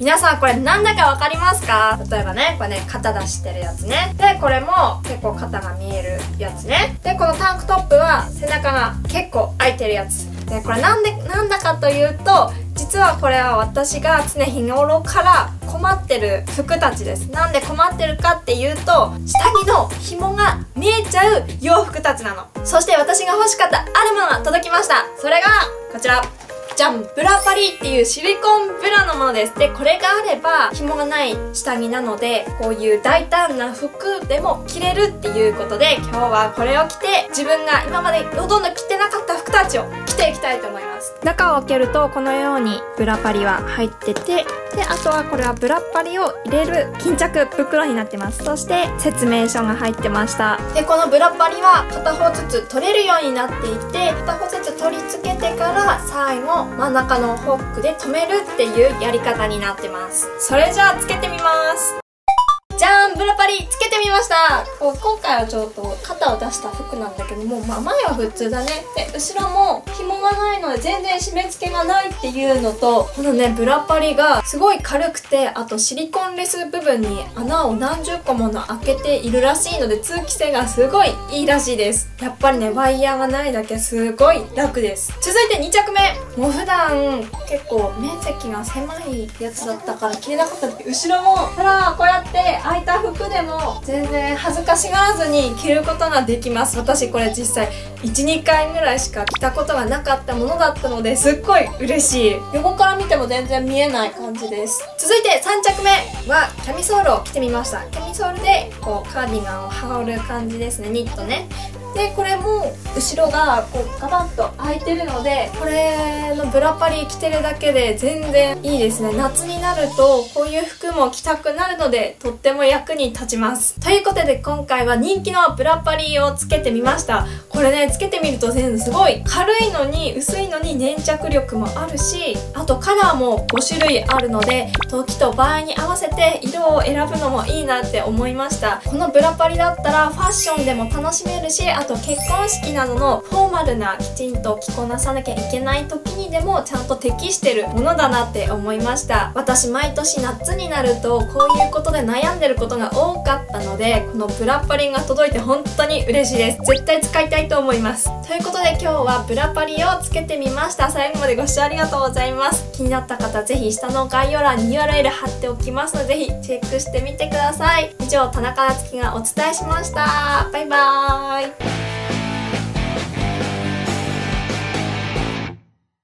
皆さんこれなんだかわかりますか？例えばねこれね肩出してるやつね。でこれも結構肩が見えるやつね。でこのタンクトップは背中が結構開いてるやつ。でこれなんでなんだかというと実はこれは私が常日頃から困ってる服たちです。なんで困ってるかっていうと下着の紐が見えちゃう洋服たちなの。そして私が欲しかったあるものが届きました。それがこちら。じゃんブラパリっていうシリコンブラのものです。でこれがあれば紐がない下着なのでこういう大胆な服でも着れるっていうことで今日はこれを着て自分が今までほとんど着てなかった服たちを着ていきたいと思います。中を開けるとこのようにブラパリは入っててであとはこれはブラッパリを入れる巾着袋になってます。そして説明書が入ってました。でこのブラッパリは片方ずつ取れるようになっていて片方ずつ取り付けてから最後真ん中のホックで留めるっていうやり方になってます。それじゃあつけてみます。じゃーんブラパリつけてみました。こう今回はちょっと肩を出した服なんだけども、まあ、前は普通だね。で後ろも紐がな全然締め付けがないっていうのとこのねブラパリがすごい軽くてあとシリコンレス部分に穴を何十個もの開けているらしいので通気性がすごいいいらしいです。やっぱりねワイヤーがないだけすごい楽です。続いて2着目。もう普段結構面積が狭いやつだったから着れなかった時後ろもほらこうやって全然恥ずかしがらずに着ることができます。私これ実際12回ぐらいしか着たことがなかったものだったのですっごい嬉しい。横から見ても全然見えない感じです。続いて3着目はキャミソールを着てみました。キャミソールでこうカーディガンを羽織る感じですね。ニットね。でこれも後ろがこうガバッと開いてるのでこれのブラパリ着てるだけで全然いいですね。夏になるとこういう服も着たくなるのでとっても役に立ちます。ということで今回は人気のブラパリをつけてみました。これねつけてみると全然すごい軽いのに薄いのに粘着力もあるしあとカラーも5種類あるので時と場合に合わせて色を選ぶのもいいなって思いました。このブラパリだったらファッションでも楽しめるしあと結婚式などのフォーマルなきちんと着こなさなきゃいけない時にでもちゃんと適してるものだなって思いました。私毎年夏になるとこういうことで悩んでることが多かったのでこのブラッパリンが届いて本当に嬉しいです。絶対使いたいと思います。ということで今日はブラパリをつけてみました。最後までご視聴ありがとうございます。気になった方ぜひ下の概要欄に URL 貼っておきますのでぜひチェックしてみてください。以上田中夏樹がお伝えしました。バイバーイ。